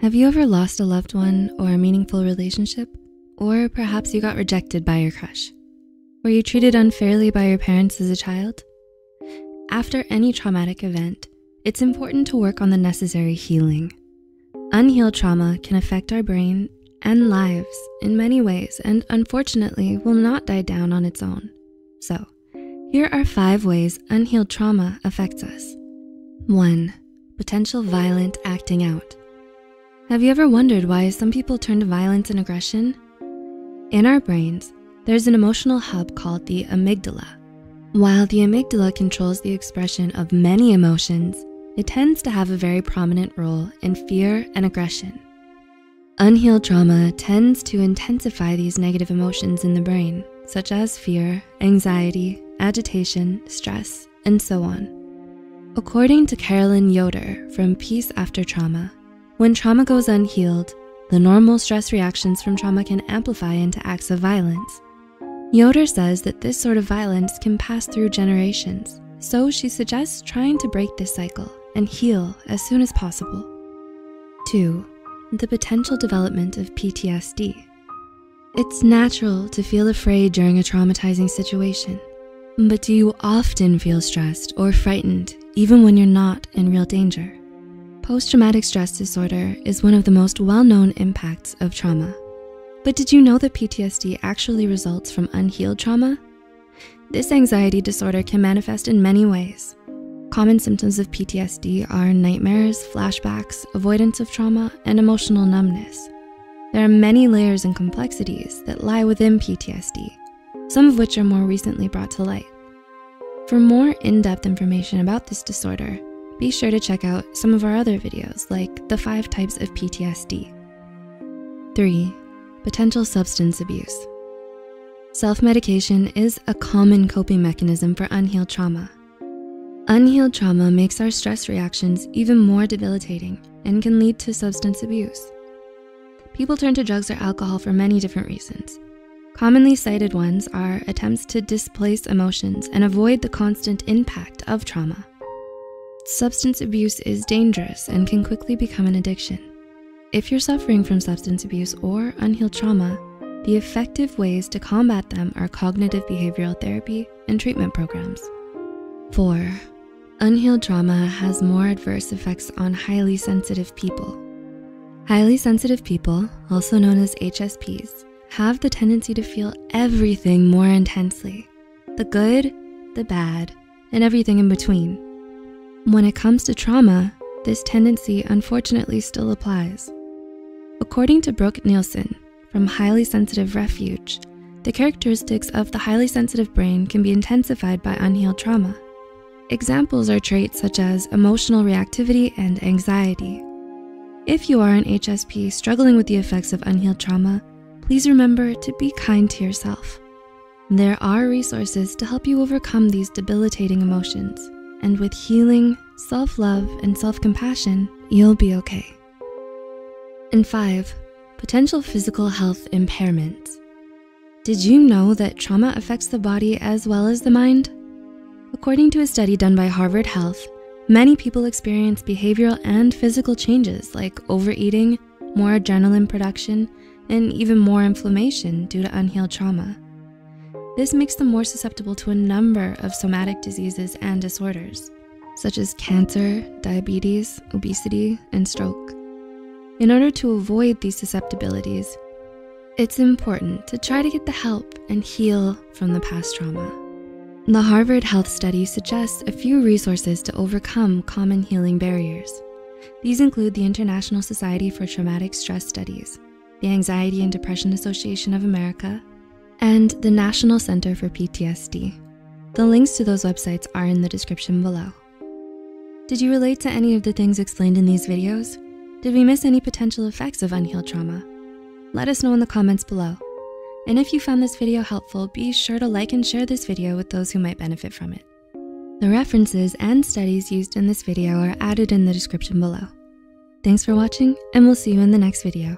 Have you ever lost a loved one or a meaningful relationship? Or perhaps you got rejected by your crush? Were you treated unfairly by your parents as a child? After any traumatic event, it's important to work on the necessary healing. Unhealed trauma can affect our brain and lives in many ways and unfortunately will not die down on its own. So here are five ways unhealed trauma affects us. One, potential violent acting out. Have you ever wondered why some people turn to violence and aggression? In our brains, there's an emotional hub called the amygdala. While the amygdala controls the expression of many emotions, it tends to have a very prominent role in fear and aggression. Unhealed trauma tends to intensify these negative emotions in the brain, such as fear, anxiety, agitation, stress, and so on. According to Carolyn Yoder from Peace After Trauma, when trauma goes unhealed, the normal stress reactions from trauma can amplify into acts of violence. Yoder says that this sort of violence can pass through generations, so she suggests trying to break this cycle and heal as soon as possible. Two, the potential development of PTSD. It's natural to feel afraid during a traumatizing situation, but do you often feel stressed or frightened even when you're not in real danger? Post-traumatic stress disorder is one of the most well-known impacts of trauma. But did you know that PTSD actually results from unhealed trauma? This anxiety disorder can manifest in many ways. Common symptoms of PTSD are nightmares, flashbacks, avoidance of trauma, and emotional numbness. There are many layers and complexities that lie within PTSD, some of which are more recently brought to light. For more in-depth information about this disorder, be sure to check out some of our other videos like the five types of PTSD. Three, potential substance abuse. Self-medication is a common coping mechanism for unhealed trauma. Unhealed trauma makes our stress reactions even more debilitating and can lead to substance abuse. People turn to drugs or alcohol for many different reasons. Commonly cited ones are attempts to displace emotions and avoid the constant impact of trauma. Substance abuse is dangerous and can quickly become an addiction. If you're suffering from substance abuse or unhealed trauma, the effective ways to combat them are cognitive behavioral therapy and treatment programs. Four, unhealed trauma has more adverse effects on highly sensitive people. Highly sensitive people, also known as HSPs, have the tendency to feel everything more intensely, the good, the bad, and everything in between. When it comes to trauma, this tendency unfortunately still applies. According to Brooke Nielsen from Highly Sensitive Refuge, the characteristics of the highly sensitive brain can be intensified by unhealed trauma. Examples are traits such as emotional reactivity and anxiety. If you are an HSP struggling with the effects of unhealed trauma, please remember to be kind to yourself. There are resources to help you overcome these debilitating emotions. And with healing, self-love, and self-compassion, you'll be okay. And five, potential physical health impairments. Did you know that trauma affects the body as well as the mind? According to a study done by Harvard Health, many people experience behavioral and physical changes like overeating, more adrenaline production, and even more inflammation due to unhealed trauma. This makes them more susceptible to a number of somatic diseases and disorders, such as cancer, diabetes, obesity, and stroke. In order to avoid these susceptibilities, it's important to try to get the help and heal from the past trauma. The Harvard Health Study suggests a few resources to overcome common healing barriers. These include the International Society for Traumatic Stress Studies, the Anxiety and Depression Association of America, and the National Center for PTSD. The links to those websites are in the description below. Did you relate to any of the things explained in these videos? Did we miss any potential effects of unhealed trauma? Let us know in the comments below. And if you found this video helpful, be sure to like and share this video with those who might benefit from it. The references and studies used in this video are added in the description below. Thanks for watching and we'll see you in the next video.